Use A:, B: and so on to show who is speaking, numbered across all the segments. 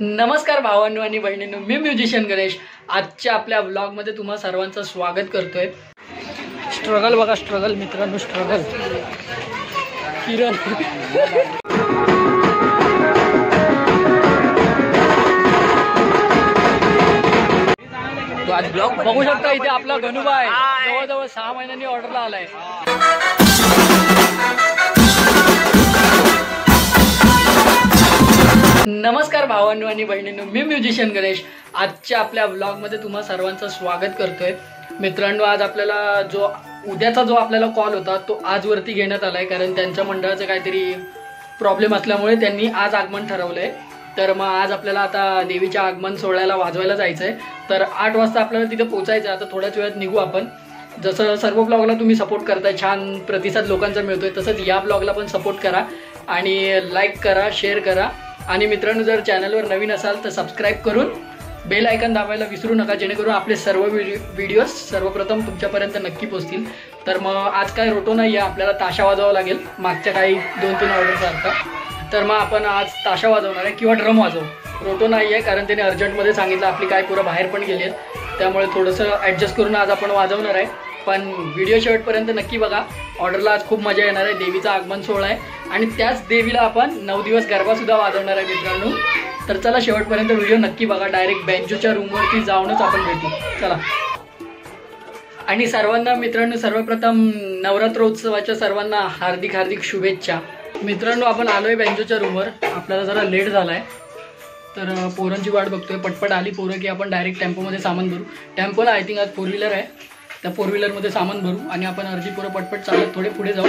A: नमस्कार भावांनो आणि बहिणींनो मी म्युझिशियन गणेश. आजच्या आपल्या व्लॉगमध्ये तुम्हा सर्वांचं स्वागत करतोय. स्ट्रगल बघा स्ट्रगल मित्रांनो स्ट्रगल. किरण. आज ब्लॉग बघू शकता इथे आपला गणुबा आहे जवळजवळ सहा महिन्यांनी ऑर्डरला आलाय. नमस्कार भावांनो आणि बहिणींनो मी म्युझिशियन गणेश. आजच्या आपल्या व्लॉगमध्ये तुम्हा सर्वांचं स्वागत करतोय. मित्रांनो आज आपल्याला जो उद्याचा जो आपल्याला कॉल होता तो आजवरती घेण्यात आलाय कारण त्यांच्या मंडळाचं काहीतरी प्रॉब्लेम असल्यामुळे त्यांनी आज आगमन ठरवलंय. तर मग आज आपल्याला आता देवीच्या आगमन सोहळ्याला वाजवायला जायचंय. तर आठ वाजता आपल्याला तिथे पोहोचायचं आहे. आता थोड्याच वेळात निघू आपण. जसं सर्व ब्लॉगला तुम्ही सपोर्ट करताय छान प्रतिसाद लोकांचा मिळतोय तसंच या ब्लॉगला पण सपोर्ट करा. आणि लाईक करा शेअर करा. आणि मित्रांनो जर चॅनलवर नवीन असाल तर सबस्क्राईब करून बेल आयकन दाबायला विसरू नका जेणेकरून आपले सर्व व्हिडिओ व्हिडिओज सर्वप्रथम तुमच्यापर्यंत नक्की पोहोचतील. तर मग आज काय रोटो नाही आहे आपल्याला ताशा वाजवावा लागेल. मागच्या काही दोन तीन ऑर्डरसारखा तर मग आपण आज ताशा वाजवणार आहे किंवा ड्रम वाजवू. रोटो नाही आहे कारण त्याने अर्जंटमध्ये सांगितलं आपली काय पुरं बाहेर पण गेली आहेत. त्यामुळे थोडंसं ॲडजस्ट करून आज आपण वाजवणार आहे. पण व्हिडिओ शेवटपर्यंत नक्की बघा. ऑर्डरला आज खूप मजा येणार आहे. देवीचा आगमन सोहळा आहे. आणि त्याच देवीला आपण नऊ दिवस गरबासुद्धा वाजवणार आहे मित्रांनो. तर चला शेवटपर्यंत व्हिडिओ नक्की बघा. डायरेक्ट बँजूच्या रूमवरती जाऊनच आपण भेटू. चला. आणि सर्वांना मित्रांनो सर्वप्रथम नवरात्रोत्सवाच्या सर्वांना हार्दिक हार्दिक शुभेच्छा. मित्रांनो आपण आलोय बँजोच्या रूमवर आपल्याला जरा लेट झालाय. तर पोरांची वाट बघतोय. पटपट आली पोरं की आपण डायरेक्ट टेम्पोमध्ये सामान भरू. टेम्पोला आय थिंक आज फोर व्हीलर आहे. त्या फोर व्हीलरमध्ये सामान भरू आणि आपण अर्जी पोरं पटपट चालत थोडे पुढे जाऊ.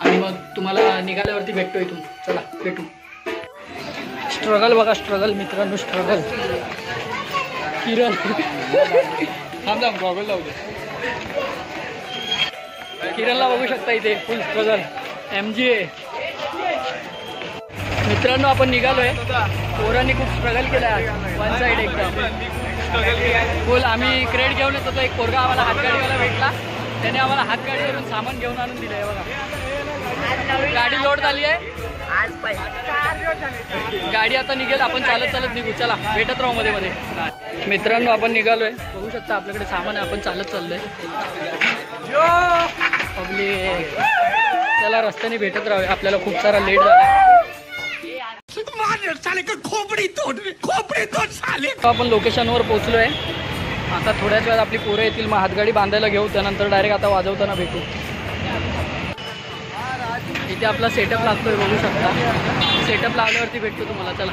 A: आणि मग तुम्हाला निघाल्यावरती भेटतो इथून. चला भेटू. स्ट्रगल बघा स्ट्रगल मित्रांनो स्ट्रगल किरण. थांब थांब गॉगल लावू किरणला बघू शकता इथे फुल स्ट्रगल एम जी ए मित्रांनो आपण निघालोय. पोरांनी खूप स्ट्रगल केलं आज. वन साईड एकदम. फुल आम्ही क्रेड घेऊन येतो होतो. एक पोरगा आम्हाला हातगाडीवाला भेटला. त्याने आम्हाला हातगाडीवरून सामान घेऊन आणून दिलं आहे बघा. गाडी लोड झाली आहे. गाडी आता निघेल. आपण चालत चालत निघू. चला भेटत राहू मध्ये मध्ये. मित्रांनो आपण निघालोय. बघू शकता आपल्याकडे सामान आहे. आपण चालत चाललोय. पब्लिक. चला रस्त्याने भेटत राहूया. आपल्याला खूप सारा लेट झाला. आपण लोकेशनवर पोहोचलोय. आता थोड्याच वेळात आपली पोरं येतील मग हातगाडी बांधायला घेऊ त्यानंतर डायरेक्ट आता वाजवताना भेटू. इथे आपला सेटअप लागतोय बघू शकता. सेटअप लागल्यावरती भेटतो तुम्हाला चला.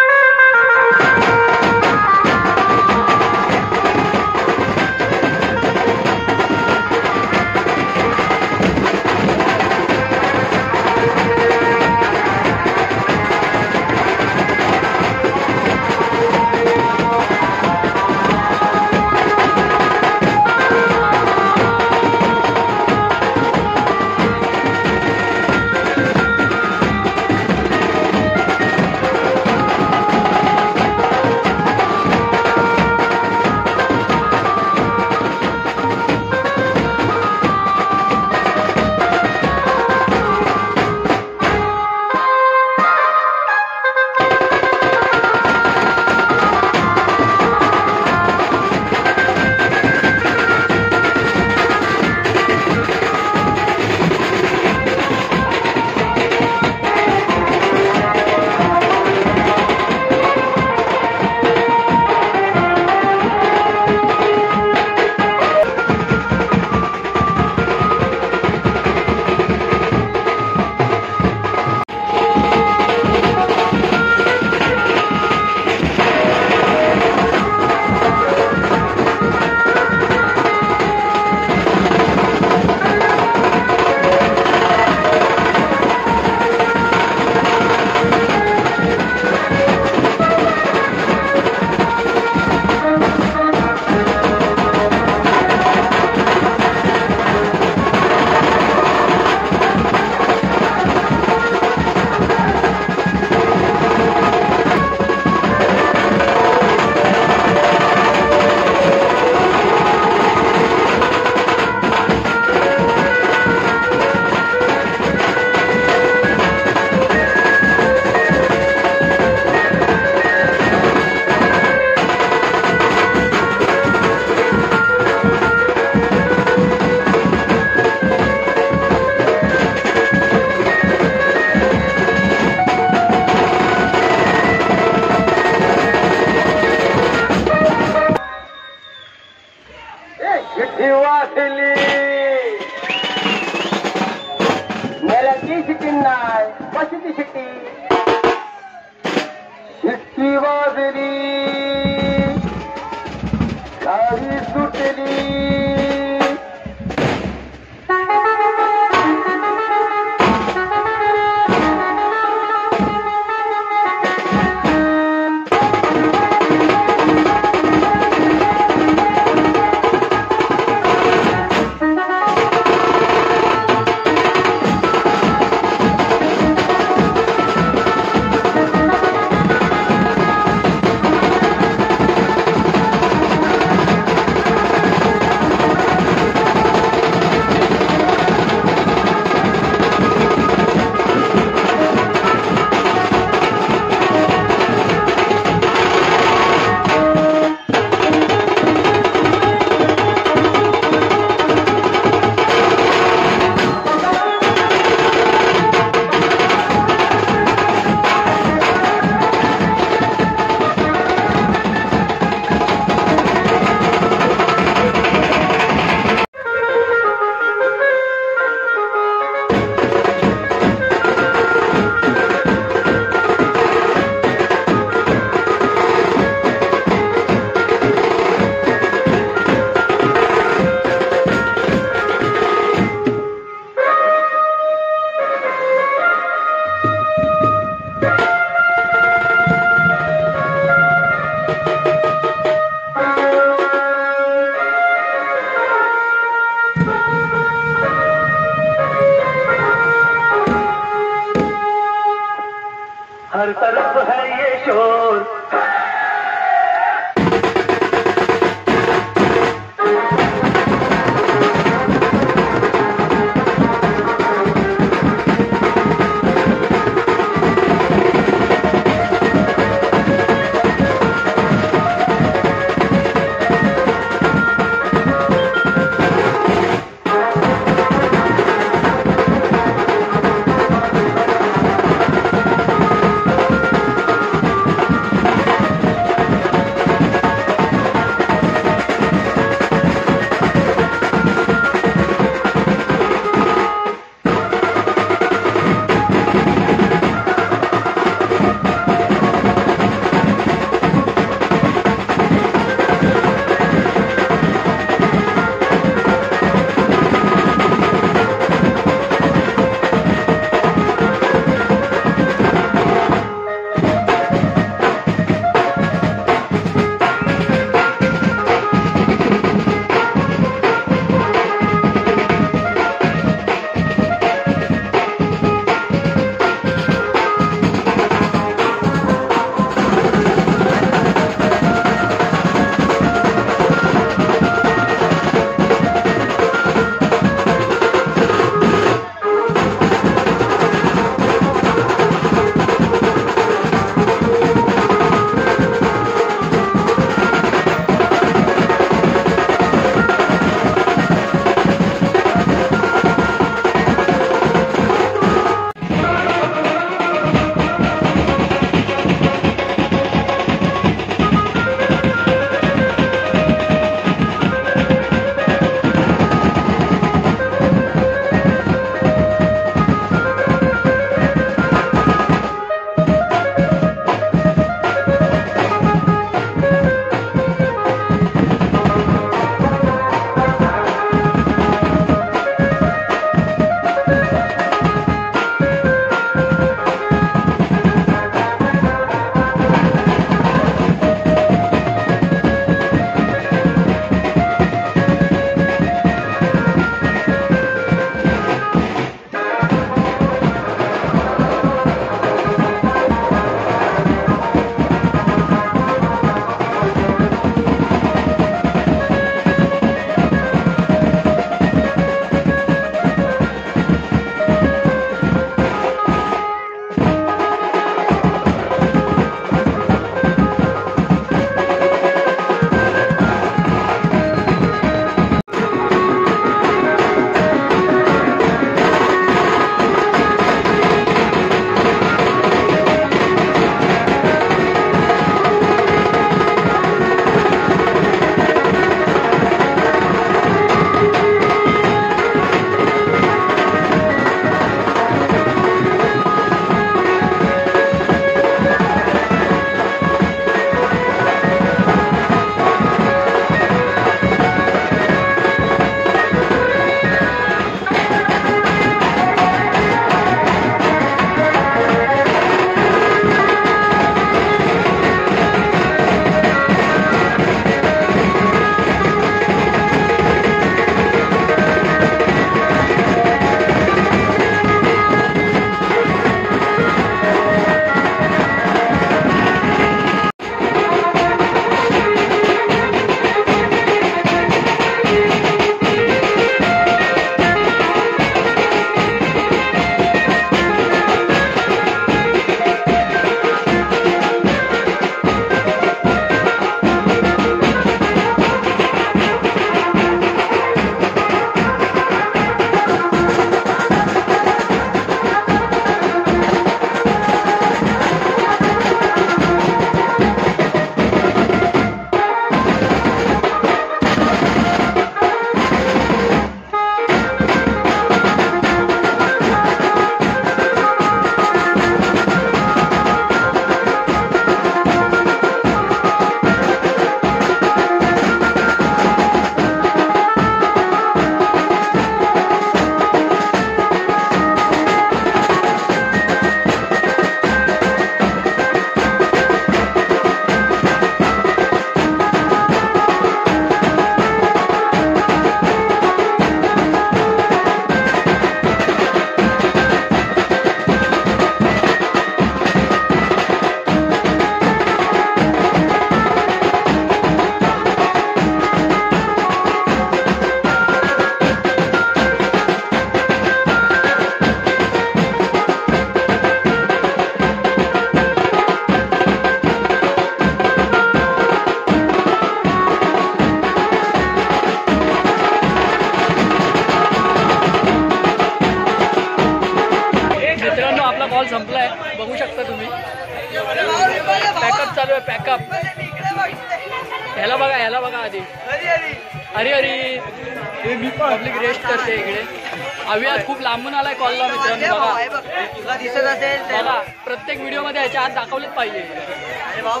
A: मित्रांनो बघा.
B: तुला दिसत असेल तर.
A: बघा प्रत्येक व्हिडिओमध्ये याच्या आत दाखवलेच पाहिजे.
B: अरे भाऊ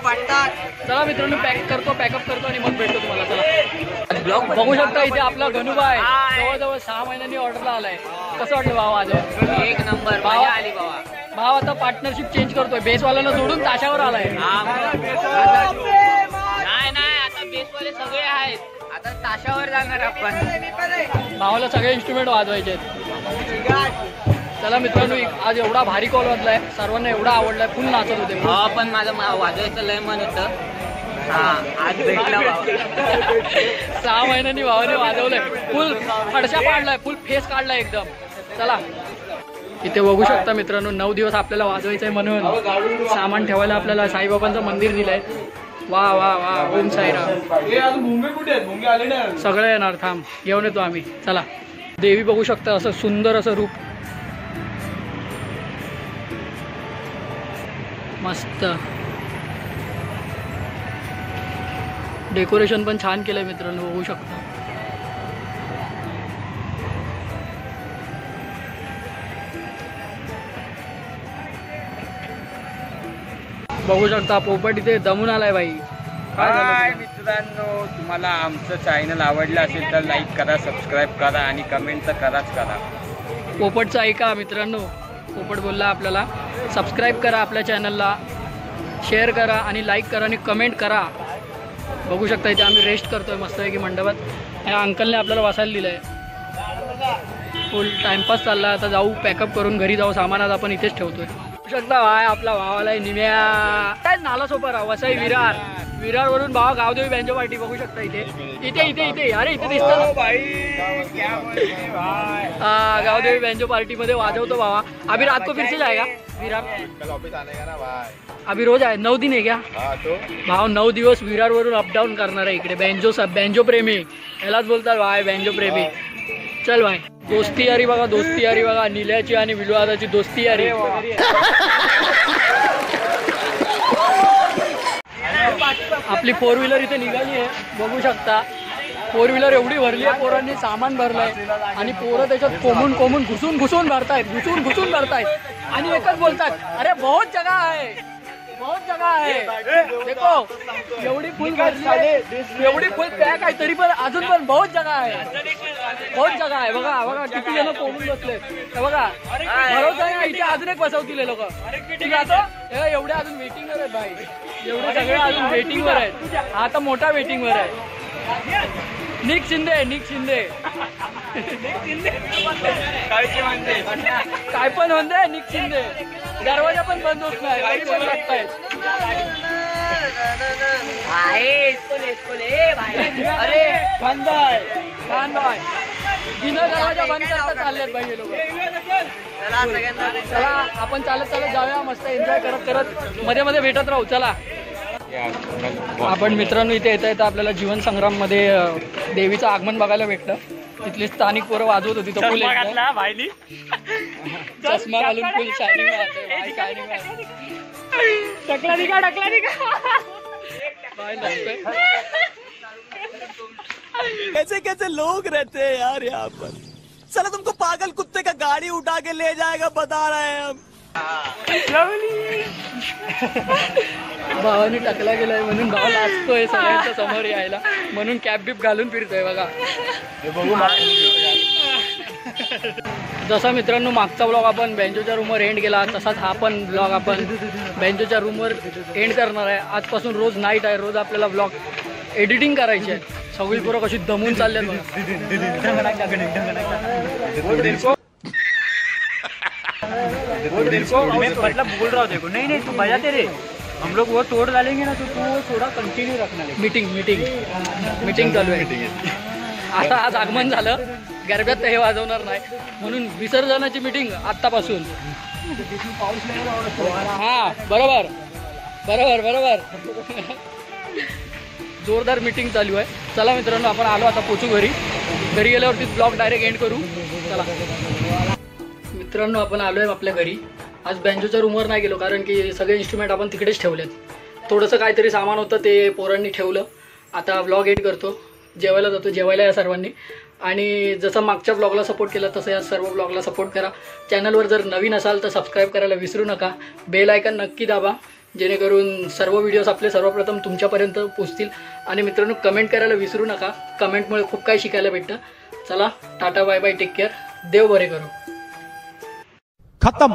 A: चला मित्रांनो पॅक करतो पॅकअप करतो आणि मग भेटतो तुम्हाला. चला. ब्लॉग बघू शकता इथे आपला गणुबा आहे. जवळजवळ सहा महिन्यांनी ऑर्डरला आलाय. कसं वाटलं भाव आज?
B: एक नंबर.
A: भावा.
B: मजा आली बाबा
A: भाव आता पार्टनरशिप चेंज करतोय. बेसवाल्याला सोडून ताशावर आलाय.
B: नाही नाही आता बेसवाले सगळे आहेत. आता ताशावर जाणार आपण.
A: भावाला सगळे इन्स्ट्रुमेंट वाजवायचे आहेत. चला मित्रांनो एक- आज एवढा भारी कॉल वाजलाय. सर्वांना एवढा आवडलाय. फुल नाचत होते
B: भावा पण माझं वाजवायचं लय मन होतं. हा आज भेटला
A: सहा महिन्यांनी भावाने वाजवलंय. फुल फडशा पाडलाय फुल फेस काढलाय एकदम. चला. इथे बघू शकता मित्रांनो नऊ दिवस आपल्याला वाजवायचंय म्हणून. सामान ठेवायला आपल्याला साईबाबांचं मंदिर दिलंय. वा वा वा ओम साईराम. सगळं येणार थांब. घेऊन येतो आम्ही. चला. देवी बघू शकता असं सुंदर असं रूप. मस्त. डेकोरेशन पण छान केलंय मित्रांनो बघू शकता. बघू शकता पोपट इथे दमून आलाय बाई. काय
C: हाय? मित्रांनो तुम्हाला आमचं चॅनल आवडलं असेल तर लाईक करा सबस्क्राईब करा आणि कमेंट तर कराच करा.
A: पोपटचं ऐका मित्रांनो. पोपट बोलला आपल्याला. सबस्क्राईब करा आपल्या चॅनलला शेअर करा आणि लाईक करा आणि कमेंट करा. बघू शकता इथे आम्ही रेस्ट करतोय मस्त आहे की मंडपात. या अंकलने आपल्याला वाचायला दिलं आहे फुल टाइमपास चालला आता जाऊ पॅकअप करून घरी जाऊ. सामान आज आपण इथेच ठेवतोय. बघू शकता भाय आपला भावाला निम्या. काय नाला सोपा राव वसाई विरार. विरार वरून भावा गावदेवी बँजो पार्टी बघू शकता इथे. इथे इथे इथे. अरे इथे दिसतं हाँ गावदेवी बैंजो पार्टी मध्ये वाजवतो बाबा अभी रात को फिर से जाएगा. विरार.
D: ऑफिस आने का ना भाई
A: अभी रोज आहे. नऊ दिन आहे क्या?
D: हाँ तो.
A: भाव नऊ दिवस विरार वरून अपडाऊन करणार आहे इकडे. बँजो बँजो प्रेमी. यालाच बोलतात भाई बँजो प्रेमी. चल भाई दोस्ती यारी बघा दोस्ती यारी बघा. निल्याची आणि विलवादाची दोस्ती यारी. आपली फोर व्हीलर इथे निघाली आहे. बघू शकता. फोर व्हीलर एवढी भरली आहे पोरांनी सामान भरलंय. आणि पोरं त्याच्यात कोमून कोमून घुसून घुसून भरतायत घुसून घुसून भरतायत. आणि एकच बोलतात अरे बहुत जगा आहे. बहुत जगह आहे देखो एवढी फुल आहे। एवढी फुल पॅक आहे तरी पण अजून पण बहुत जगह आहे। बहुत जगह आहे बघा बघा किती जण कोमून बसले बघा भरोसा आहे इथे अजून एक बसवतील लोक. हे एवढे अजून वेटिंग वर आहेत भाई. एवढे सगळे अजून वेटिंग वर आहेत. तर मोठा वेटिंग वर आहे. निक शिंदे निक शिंदे. काय पण म्हणते निक शिंदे. दरवाजा पण बंद होत नाही पण लागतायत.
B: अरे
A: बंद आहे बंद आहे. बिना दरवाजा बंद करता चाललेत हे लोक.
B: चला
A: आपण चालत चालत जाऊया मस्त एन्जॉय करत करत. मध्ये मध्ये भेटत राहू चला. आपण मित्रांनो इथे येता येता आपल्याला जीवन संग्राममध्ये अं, देवीचं आगमन बघायला भेटलं. तिथली स्थानिक पोरं वाजवत होती तो फुल चष्मा घालून फुल शायनिंग टकला निघा टकला निघा.
E: कैसे कैसे लोग रहते हैं यार यहाँ पर? चलो तुमको पागल कुत्ते का गाड़ी उठा के ले जाएगा बता रहे हैं हम।
A: भावाने टाकला गेलाय म्हणून भाव लाजतोय सगळ्यांच्या समोर यायला म्हणून कॅब बिप घालून फिरतोय बघा जसा मित्रांनो मागचा ब्लॉग आपण बँजोच्या रूमवर एंड केला तसाच हा पण ब्लॉग आपण बँजोच्या रूमवर एंड करणार आहे आजपासून रोज नाईट आहे रोज आपल्याला ब्लॉग एडिटिंग करायची आहे सगळी पोरं कशी दमून चालल्यात
C: मतलब बोल रहा देखो। नहीं नहीं तू बजाते रे हम लोग वो तोड़ डालेंगे ना तो तू वो थोड़ा कंटिन्यू रखना
A: मीटिंग मीटिंग मीटिंग चालू आहे. आता आज आगमन झालं. गरब्यात तर हे वाजवणार नाही. म्हणून विसर्जनाची मीटिंग आत्तापासून. हा बरोबर. बरोबर बरोबर. जोरदार मीटिंग चालू आहे. चला मित्रांनो आपण आलो आता पोचू घरी. घरी गेल्यावरती ब्लॉग डायरेक्ट एंड करू. चला. मित्रांनो आपण आलो आहे आपल्या घरी. आज बँजोच्या रूमवर नाही गेलो कारण की सगळे इन्स्ट्रुमेंट आपण तिकडेच ठेवलेत. थोडंसं काहीतरी सामान होतं ते पोरांनी ठेवलं. आता ब्लॉग एड करतो. जेवायला जातो जेवायला या सर्वांनी. आणि जसं मागच्या ब्लॉगला सपोर्ट केला तसं या सर्व ब्लॉगला सपोर्ट करा. चॅनलवर जर नवीन असाल तर सबस्क्राईब करायला विसरू नका. बेल आयकन नक्की दाबा. जेणेकरून सर्व व्हिडिओज आपले सर्वप्रथम तुमच्यापर्यंत पोचतील. आणि मित्रांनो कमेंट करायला विसरू नका. कमेंटमुळे खूप काही शिकायला भेटतं. चला tata bye bye take care देव बरे करू.
D: खतम.